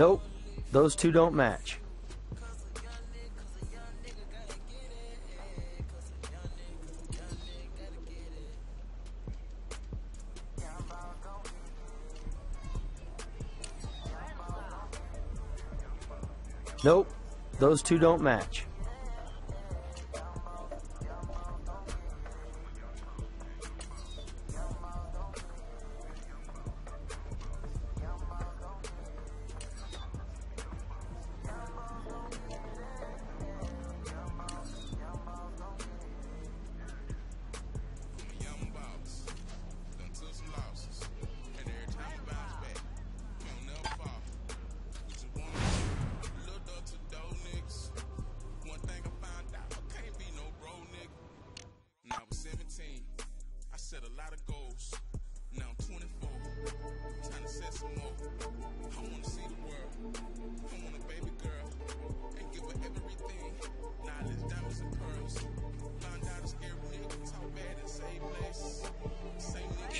Nope, those two don't match. Nope, those two don't match.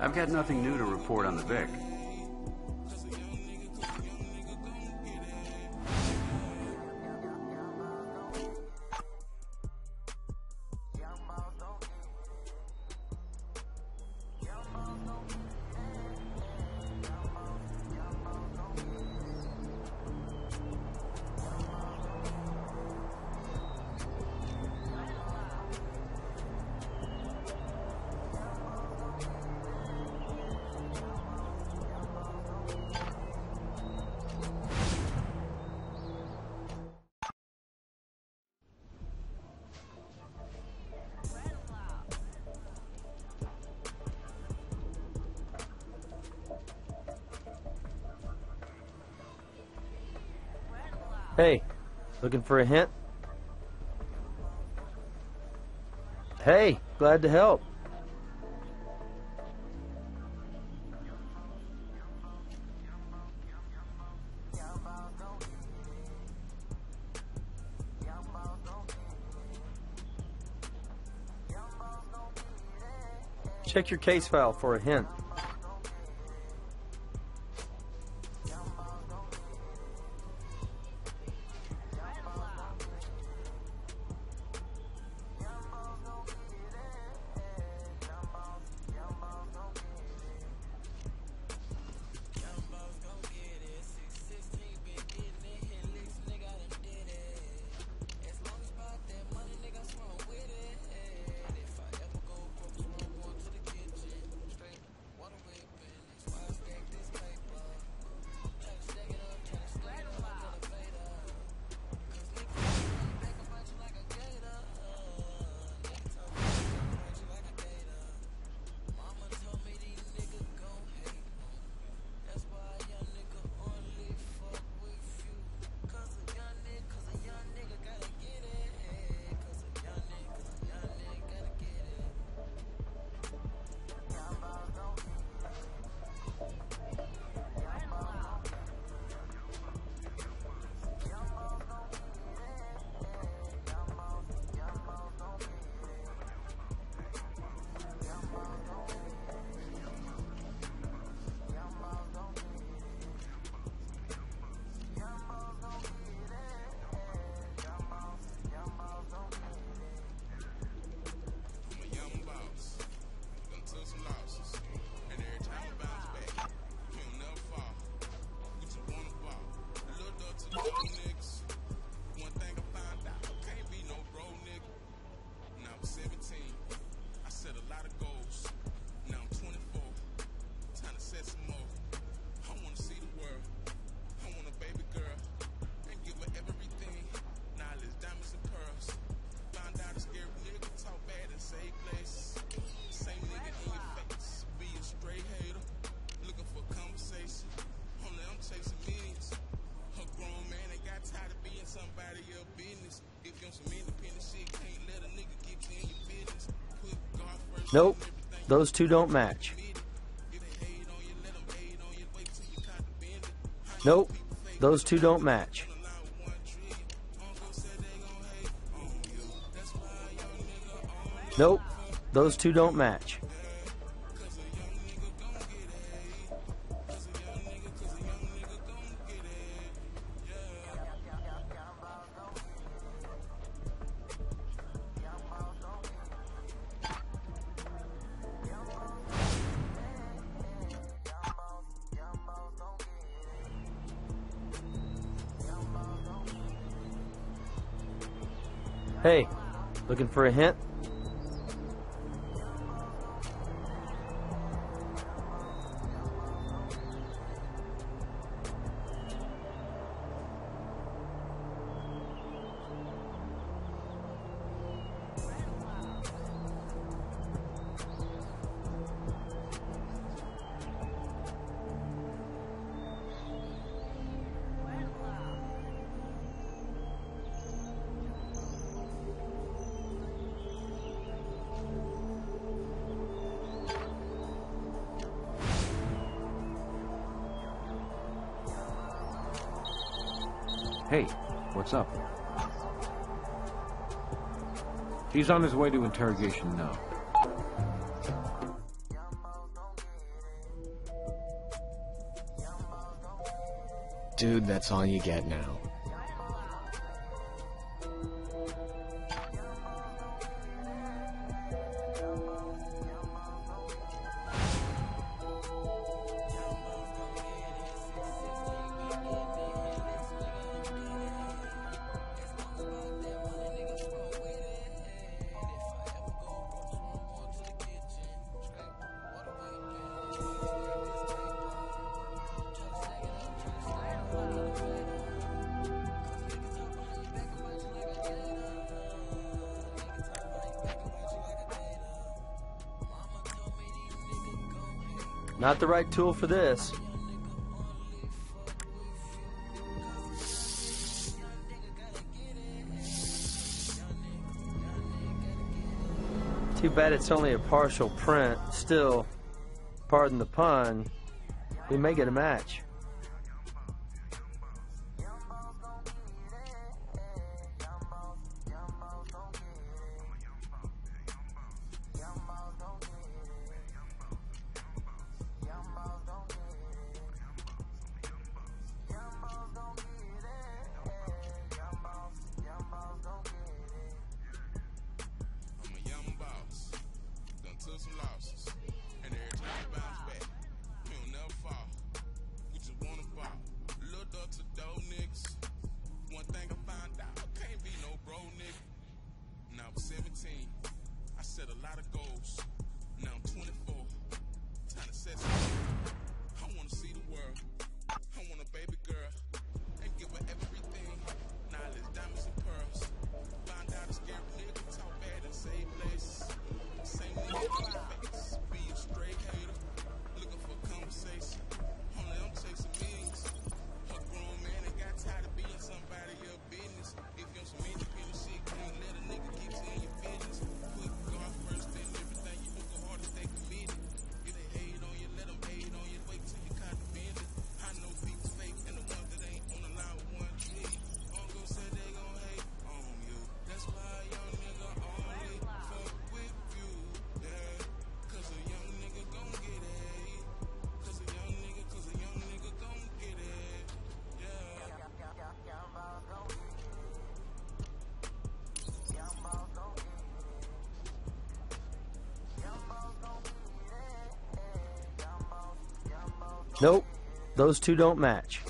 I've got nothing new to report on the Vic. Looking for a hint? Hey, glad to help. Check your case file for a hint. Thank you. Nope, those two don't match. Nope, those two don't match. Nope, those two don't match. for a hint? Hey, what's up? He's on his way to interrogation now. Dude, that's all you get now. the right tool for this. Too bad it's only a partial print. Still, pardon the pun, we may get a match. Nope, those two don't match.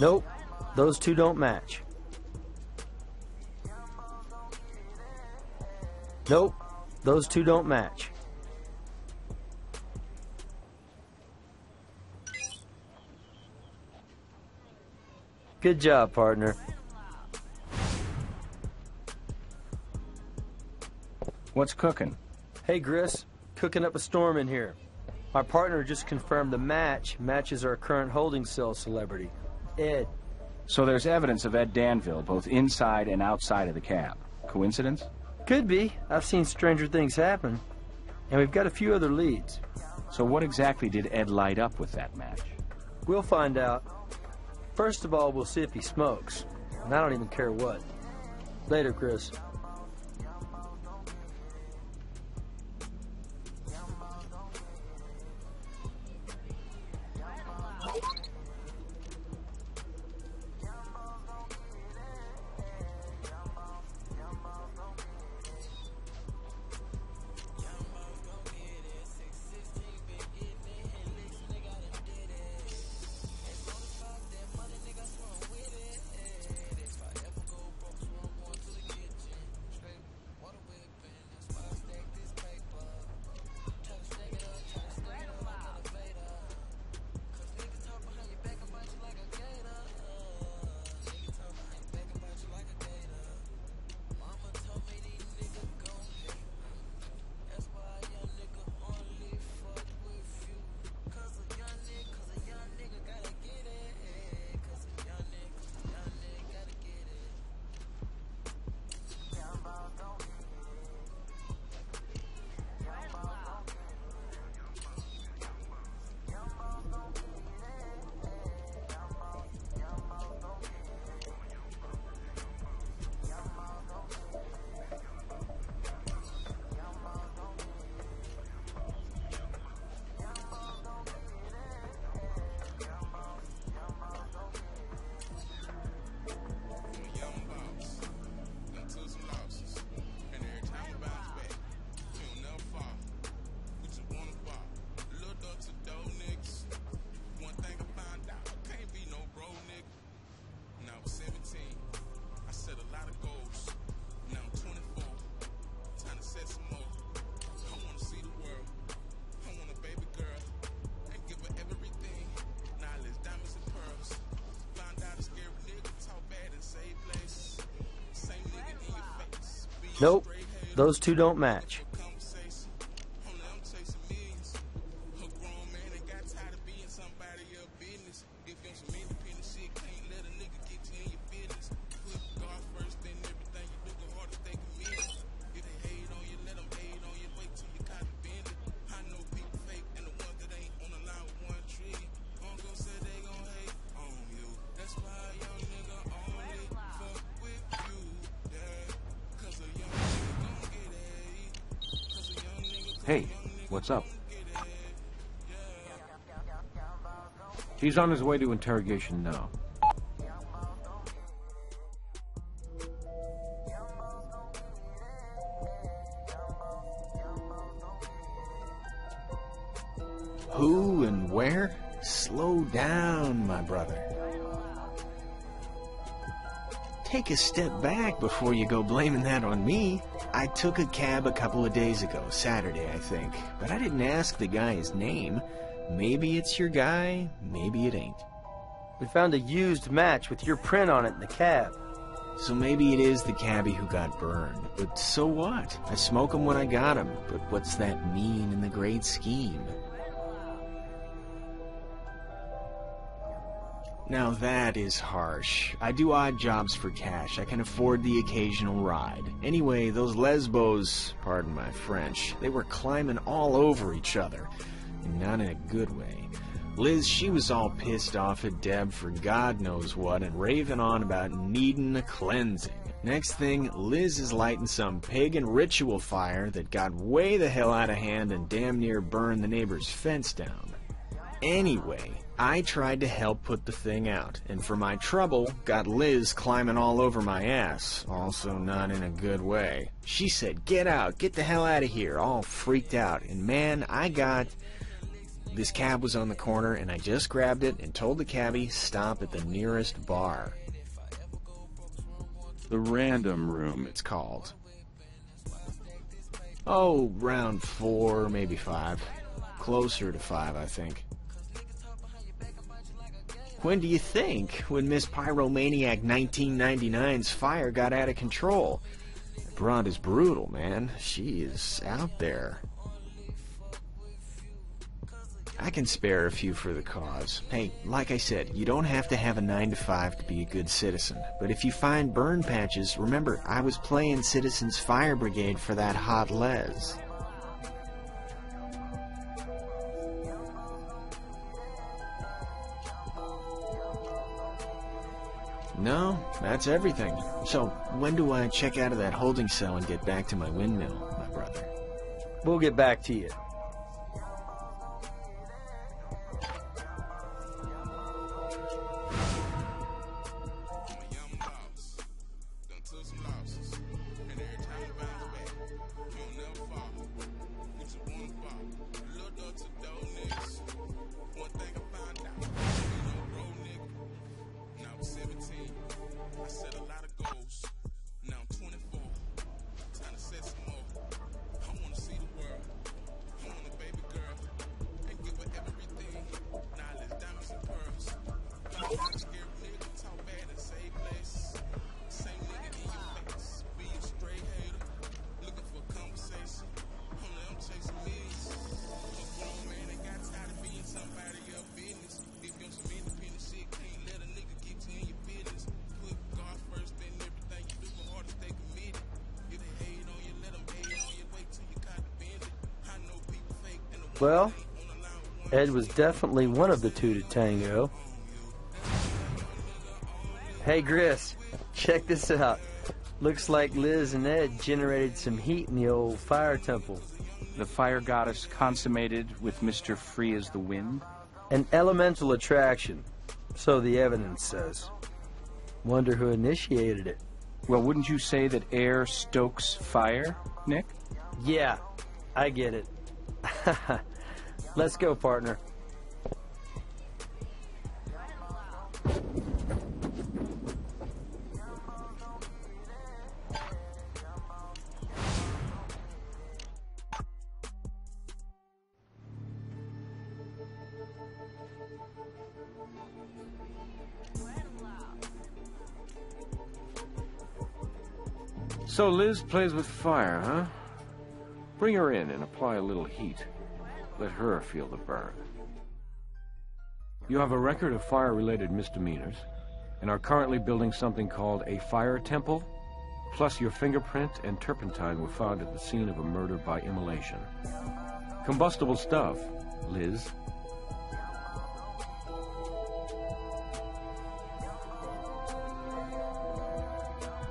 Nope, those two don't match. Nope, those two don't match. Good job, partner. What's cooking? Hey, Gris, cooking up a storm in here. My partner just confirmed the match matches our current holding cell celebrity, Ed. So there's evidence of Ed Danville both inside and outside of the cab. Coincidence? Could be. I've seen stranger things happen. And we've got a few other leads. So what exactly did Ed light up with that match? We'll find out. First of all, we'll see if he smokes. And I don't even care what. Later, Chris. Nope. Those two don't match. Hey, what's up? He's on his way to interrogation now. Who and where? Slow down, my brother. Take a step back before you go blaming that on me. I took a cab a couple of days ago, Saturday, I think, but I didn't ask the guy his name. Maybe it's your guy, maybe it ain't. We found a used match with your print on it in the cab. So maybe it is the cabbie who got burned. But so what? I smoke 'em when I got 'em. But what's that mean in the great scheme? Now that is harsh. I do odd jobs for cash. I can afford the occasional ride. Anyway, those lesbos, pardon my French, they were climbing all over each other. And not in a good way. Liz, she was all pissed off at Deb for God knows what and raving on about needing a cleansing. Next thing, Liz is lighting some pagan ritual fire that got way the hell out of hand and damn near burned the neighbor's fence down. Anyway, I tried to help put the thing out, and for my trouble, got Liz climbing all over my ass, also not in a good way. She said, Get out, get the hell out of here, all freaked out, and man, I got. This cab was on the corner, and I just grabbed it and told the cabbie, Stop at the nearest bar. The Random Room, it's called. Oh, round four, maybe five. Closer to five, I think. When do you think? When Miss Pyromaniac 1999's fire got out of control. Broad is brutal, man. She is out there. I can spare a few for the cause. Hey, like I said, you don't have to have a 9 to 5 to be a good citizen. But if you find burn patches, remember, I was playing Citizens Fire Brigade for that hot les. No, that's everything. So, when do I check out of that holding cell and get back to my windmill, my brother? We'll get back to you. Well, Ed was definitely one of the two to tango. Hey, Gris, check this out. Looks like Liz and Ed generated some heat in the old fire temple. The fire goddess consummated with Mr. Free as the Wind? An elemental attraction, so the evidence says. Wonder who initiated it. Well, wouldn't you say that air stokes fire, Nick? Yeah, I get it. Let's go, partner. So Liz plays with fire, huh? Bring her in and apply a little heat. Let her feel the burn. You have a record of fire-related misdemeanors and are currently building something called a fire temple. Plus your fingerprint and turpentine were found at the scene of a murder by immolation. Combustible stuff, Liz.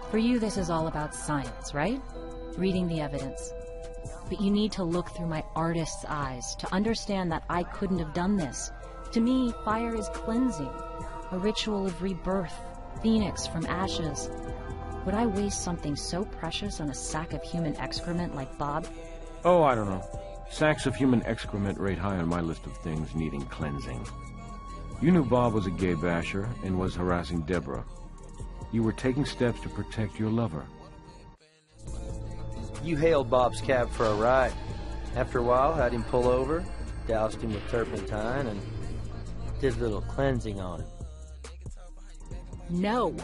For you, this is all about science, right? Reading the evidence. But you need to look through my artist's eyes to understand that I couldn't have done this. To me, fire is cleansing, a ritual of rebirth, phoenix from ashes. Would I waste something so precious on a sack of human excrement like Bob? Oh, I don't know. Sacks of human excrement rate high on my list of things needing cleansing. You knew Bob was a gay basher and was harassing Deborah. You were taking steps to protect your lover. You hailed Bob's cab for a ride. After a while, had him pull over, doused him with turpentine, and did a little cleansing on him. No.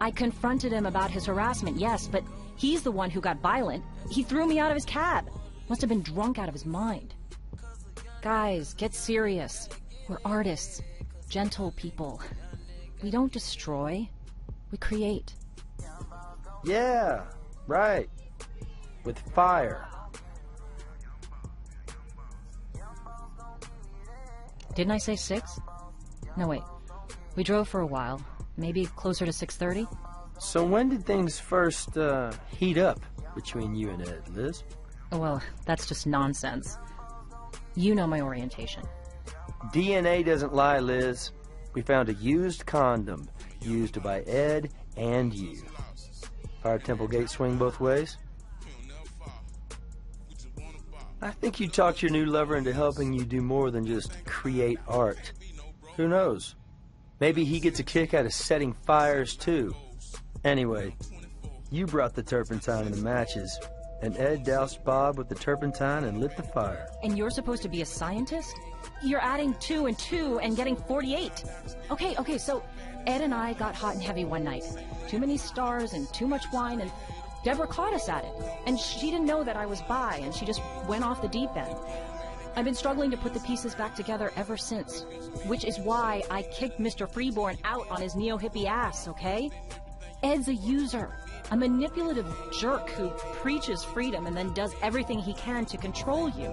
I confronted him about his harassment, yes, but he's the one who got violent. He threw me out of his cab. Must have been drunk out of his mind. Guys, get serious. We're artists, gentle people. We don't destroy, we create. Yeah, right. With fire. Didn't I say 6? No, wait. We drove for a while. Maybe closer to 6.30? So when did things first uh, heat up between you and Ed, Liz? Oh, well, that's just nonsense. You know my orientation. DNA doesn't lie, Liz. We found a used condom used by Ed and you. Fire Temple gate swing both ways? I think you talked your new lover into helping you do more than just create art. Who knows? Maybe he gets a kick out of setting fires too. Anyway, you brought the turpentine and the matches, and Ed doused Bob with the turpentine and lit the fire. And you're supposed to be a scientist? You're adding two and two and getting 48. Okay, okay, so Ed and I got hot and heavy one night. Too many stars and too much wine, and Deborah caught us at it. And she didn't know that I was by, and she just went off the deep end. I've been struggling to put the pieces back together ever since. Which is why I kicked Mr. Freeborn out on his neo-hippie ass, okay? Ed's a user. A manipulative jerk who preaches freedom and then does everything he can to control you.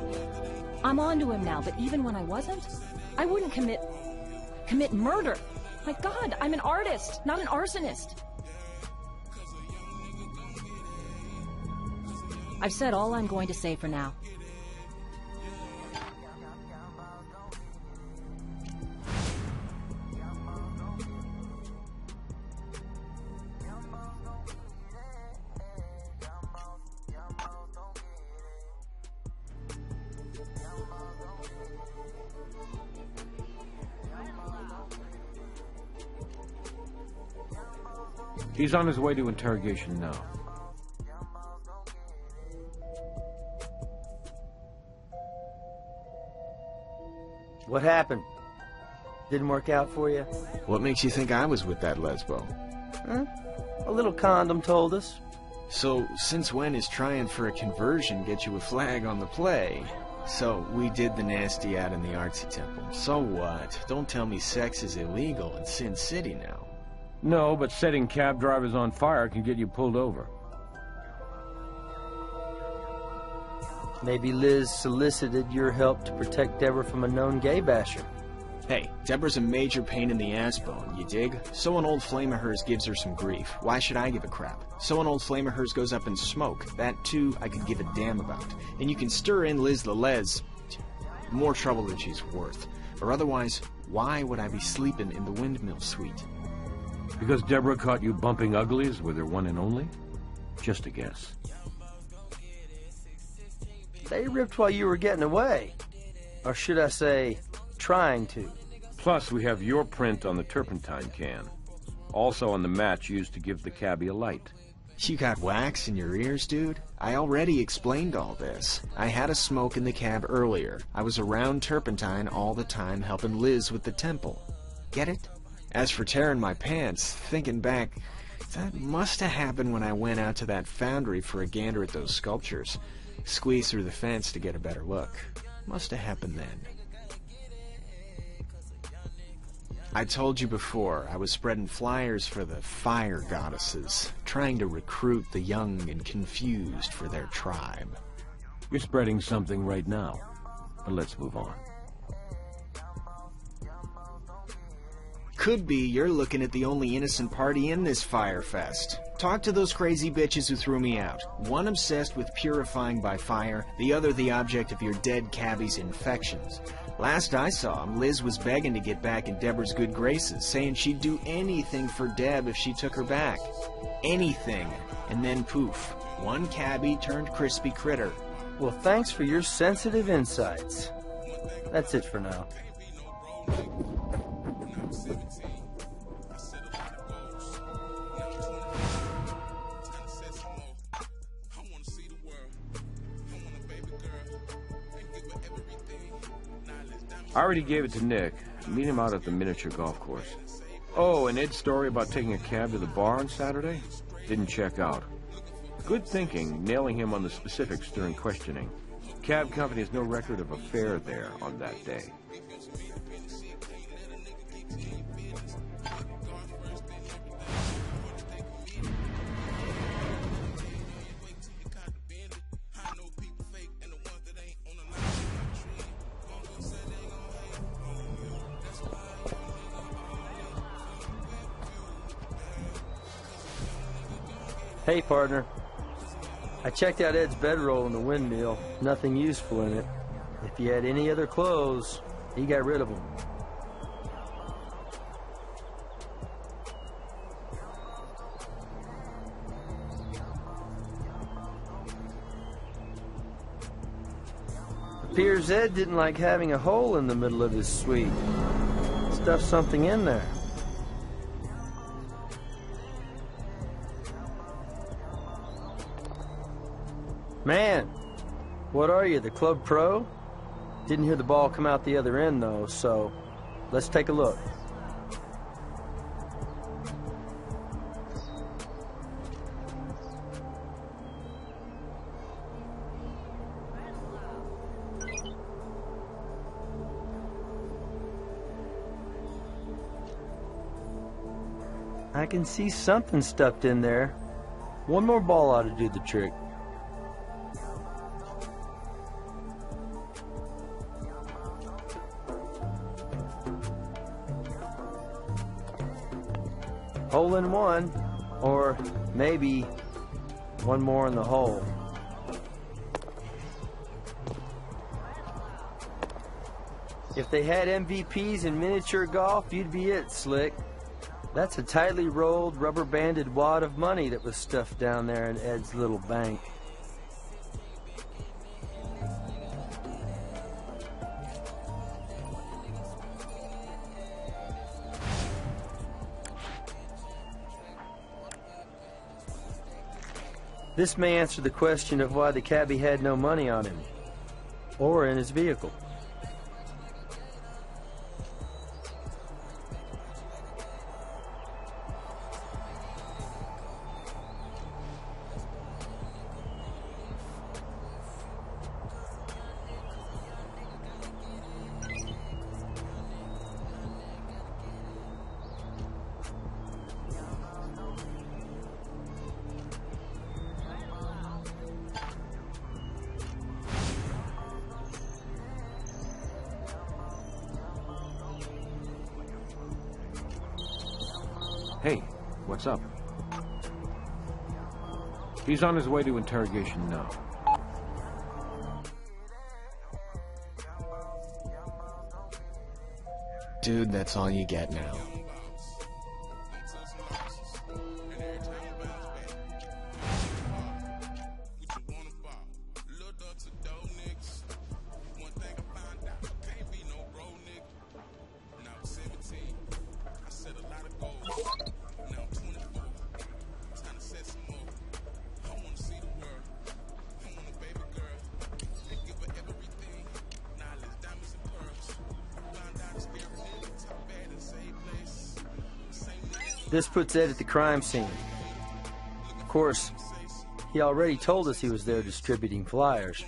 I'm onto him now, but even when I wasn't, I wouldn't commit... commit murder. My god, I'm an artist, not an arsonist. I've said all I'm going to say for now. He's on his way to interrogation now. What happened? Didn't work out for you? What makes you think I was with that lesbo? Huh? A little condom told us. So, since when is trying for a conversion get you a flag on the play? So, we did the nasty out in the artsy temple. So what? Don't tell me sex is illegal in Sin City now. No, but setting cab drivers on fire can get you pulled over. Maybe Liz solicited your help to protect Deborah from a known gay basher. Hey, Deborah's a major pain in the ass bone, you dig? So an old flame of hers gives her some grief. Why should I give a crap? So an old flame of hers goes up in smoke. That, too, I could give a damn about. And you can stir in Liz the Les. More trouble than she's worth. Or otherwise, why would I be sleeping in the windmill suite? Because Deborah caught you bumping uglies with her one and only? Just a guess. They ripped while you were getting away. Or should I say, trying to. Plus, we have your print on the turpentine can. Also on the match used to give the cabbie a light. You got wax in your ears, dude? I already explained all this. I had a smoke in the cab earlier. I was around Turpentine all the time helping Liz with the temple. Get it? As for tearing my pants, thinking back, that must have happened when I went out to that foundry for a gander at those sculptures. Squeeze through the fence to get a better look. Must have happened then. I told you before, I was spreading flyers for the fire goddesses, trying to recruit the young and confused for their tribe. You're spreading something right now. But let's move on. Could be you're looking at the only innocent party in this fire fest. Talk to those crazy bitches who threw me out. One obsessed with purifying by fire, the other the object of your dead cabbie's infections. Last I saw him, Liz was begging to get back in Deborah's good graces, saying she'd do anything for Deb if she took her back. Anything. And then poof, one cabbie turned crispy critter. Well, thanks for your sensitive insights. That's it for now. I already gave it to Nick. Meet him out at the miniature golf course. Oh, and Ed's story about taking a cab to the bar on Saturday? Didn't check out. Good thinking, nailing him on the specifics during questioning. Cab company has no record of a fare there on that day. Hey, partner. I checked out Ed's bedroll in the windmill. Nothing useful in it. If he had any other clothes, he got rid of them. Appears Ed didn't like having a hole in the middle of his suite. Stuffed something in there. Man, what are you, the club pro? Didn't hear the ball come out the other end, though, so let's take a look. I can see something stuffed in there. One more ball ought to do the trick. In one, or maybe one more in the hole. If they had MVPs in miniature golf, you'd be it, Slick. That's a tightly rolled, rubber banded wad of money that was stuffed down there in Ed's little bank. This may answer the question of why the cabbie had no money on him, or in his vehicle. He's on his way to interrogation now. Dude, that's all you get now. This puts Ed at the crime scene. Of course, he already told us he was there distributing flyers.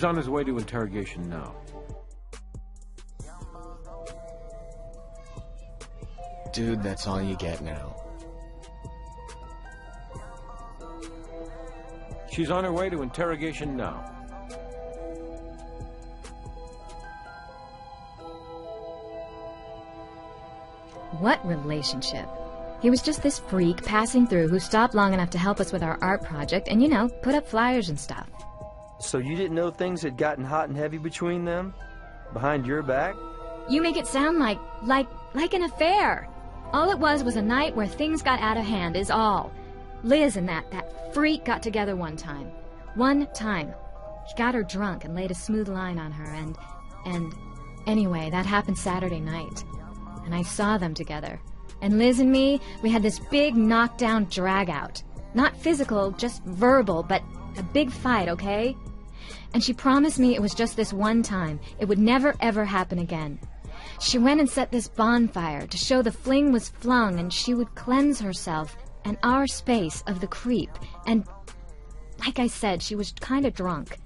He's on his way to interrogation now. Dude, that's all you get now. She's on her way to interrogation now. What relationship? He was just this freak passing through who stopped long enough to help us with our art project and, you know, put up flyers and stuff. So you didn't know things had gotten hot and heavy between them? Behind your back? You make it sound like, like, like an affair. All it was was a night where things got out of hand, is all. Liz and that, that freak got together one time. One time. He got her drunk and laid a smooth line on her, and, and, anyway, that happened Saturday night. And I saw them together. And Liz and me, we had this big knockdown dragout. Not physical, just verbal, but a big fight, okay? And she promised me it was just this one time. It would never ever happen again. She went and set this bonfire to show the fling was flung and she would cleanse herself and our space of the creep. And like I said, she was kind of drunk.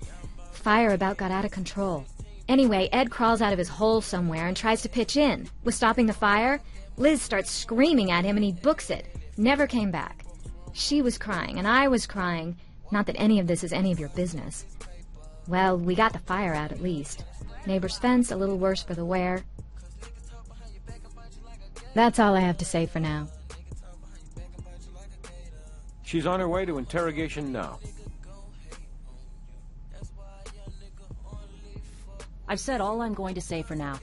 Fire about got out of control. Anyway, Ed crawls out of his hole somewhere and tries to pitch in. With stopping the fire, Liz starts screaming at him and he books it. Never came back. She was crying and I was crying. Not that any of this is any of your business. Well, we got the fire out at least. Neighbor's fence a little worse for the wear. That's all I have to say for now. She's on her way to interrogation now. I've said all I'm going to say for now.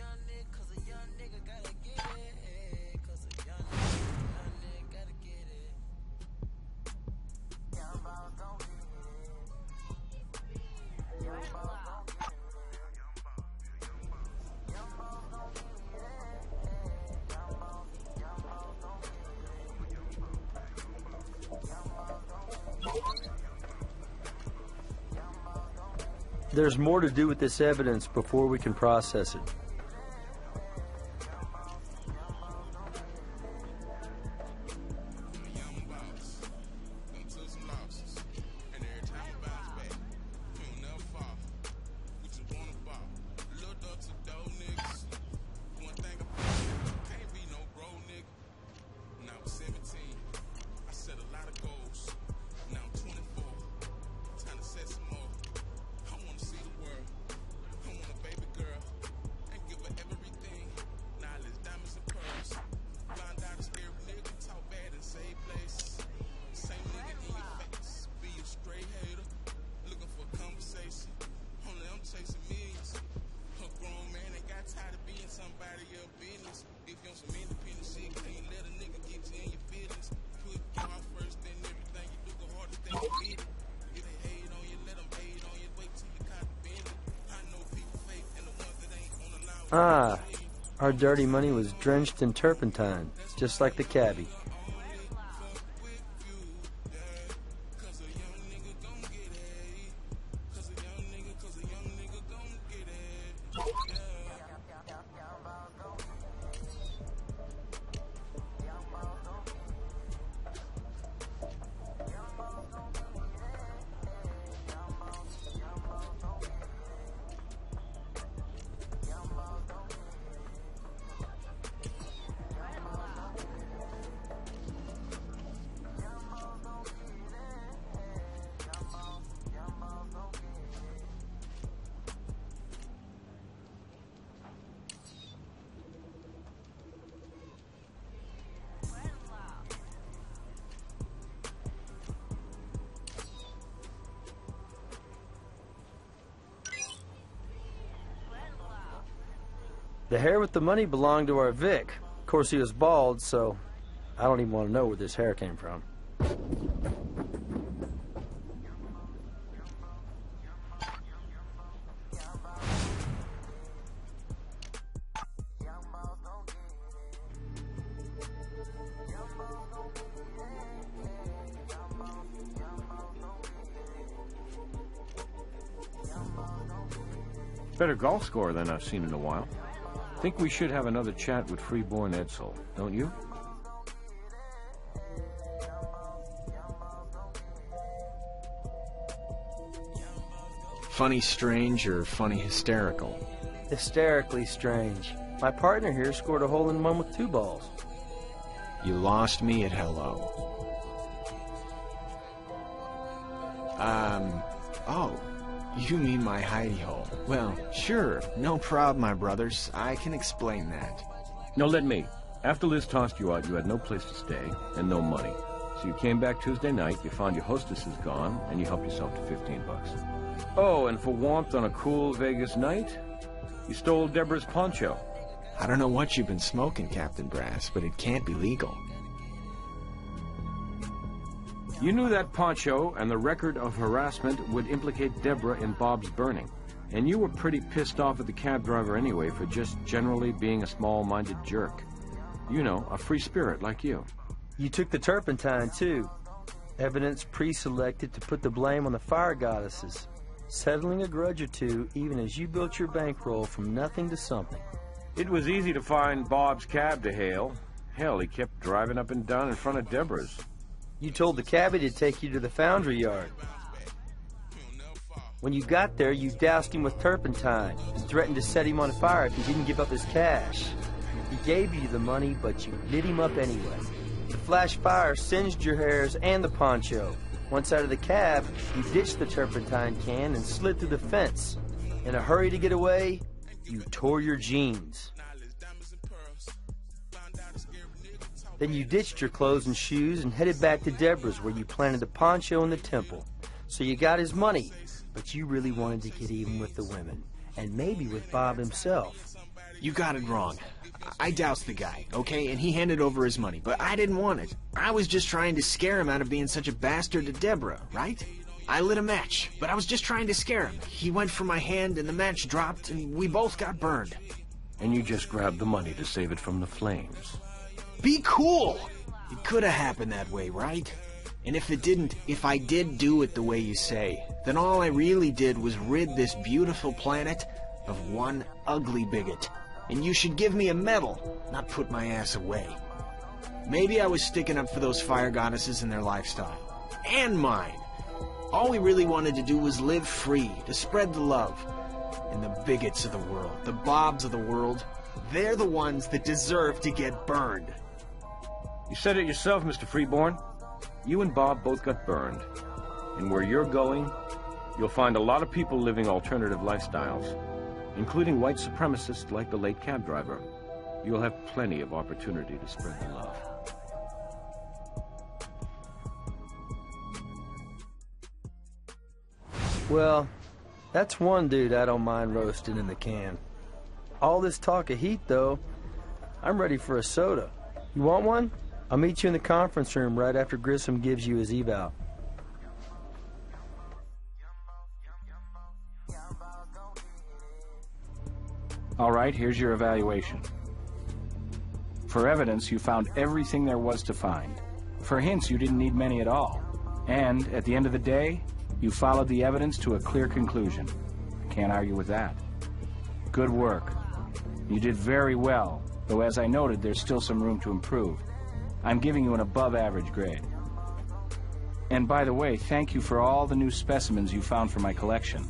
There's more to do with this evidence before we can process it. Ah, our dirty money was drenched in turpentine, just like the cabbie. The hair with the money belonged to our Vic. Of course, he was bald, so I don't even want to know where this hair came from. Better golf score than I've seen in a while. Think we should have another chat with Freeborn Edsel, don't you? Funny strange or funny hysterical? Hysterically strange. My partner here scored a hole in one with two balls. You lost me at hello. Um, oh, you mean my hidey hole. Well, sure, no problem, my brothers. I can explain that. No, let me. After Liz tossed you out, you had no place to stay and no money. So you came back Tuesday night, you found your hostess is gone, and you helped yourself to 15 bucks. Oh, and for warmth on a cool Vegas night, you stole Deborah's poncho. I don't know what you've been smoking, Captain Brass, but it can't be legal. You knew that poncho and the record of harassment would implicate Deborah in Bob's burning. And you were pretty pissed off at the cab driver anyway for just generally being a small-minded jerk. You know, a free spirit like you. You took the turpentine, too. Evidence pre-selected to put the blame on the fire goddesses. Settling a grudge or two, even as you built your bankroll from nothing to something. It was easy to find Bob's cab to hail. Hell, he kept driving up and down in front of Deborah's. You told the cabbie to take you to the foundry yard. When you got there, you doused him with turpentine and threatened to set him on fire if he didn't give up his cash. He gave you the money, but you lit him up anyway. The flash fire singed your hairs and the poncho. Once out of the cab, you ditched the turpentine can and slid through the fence. In a hurry to get away, you tore your jeans. Then you ditched your clothes and shoes and headed back to Deborah's where you planted the poncho in the temple. So you got his money, but you really wanted to get even with the women. And maybe with Bob himself. You got it wrong. I doused the guy, okay, and he handed over his money, but I didn't want it. I was just trying to scare him out of being such a bastard to Deborah, right? I lit a match, but I was just trying to scare him. He went for my hand and the match dropped and we both got burned. And you just grabbed the money to save it from the flames. Be cool! It could have happened that way, right? And if it didn't, if I did do it the way you say, then all I really did was rid this beautiful planet of one ugly bigot. And you should give me a medal, not put my ass away. Maybe I was sticking up for those fire goddesses and their lifestyle. And mine. All we really wanted to do was live free, to spread the love. And the bigots of the world, the bobs of the world, they're the ones that deserve to get burned. You said it yourself, Mr. Freeborn. You and Bob both got burned. And where you're going, you'll find a lot of people living alternative lifestyles, including white supremacists like the late cab driver. You'll have plenty of opportunity to spread the love. Well, that's one dude I don't mind roasting in the can. All this talk of heat, though, I'm ready for a soda. You want one? I'll meet you in the conference room right after Grissom gives you his eval. All right, here's your evaluation. For evidence, you found everything there was to find. For hints, you didn't need many at all. And, at the end of the day, you followed the evidence to a clear conclusion. Can't argue with that. Good work. You did very well, though as I noted, there's still some room to improve. I'm giving you an above average grade. And by the way, thank you for all the new specimens you found for my collection.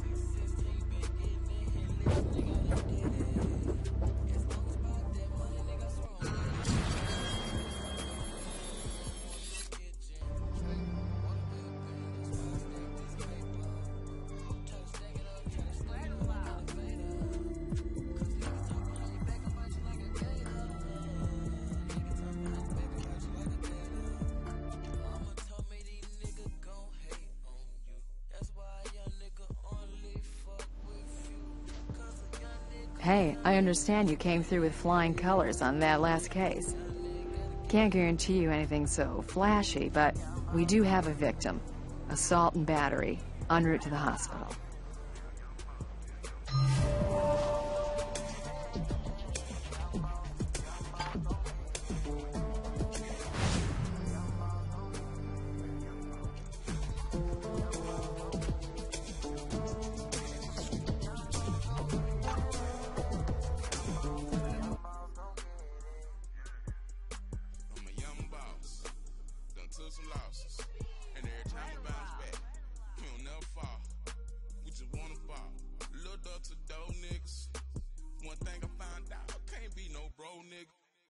Hey, I understand you came through with flying colors on that last case. Can't guarantee you anything so flashy, but we do have a victim. Assault and battery, en route to the hospital.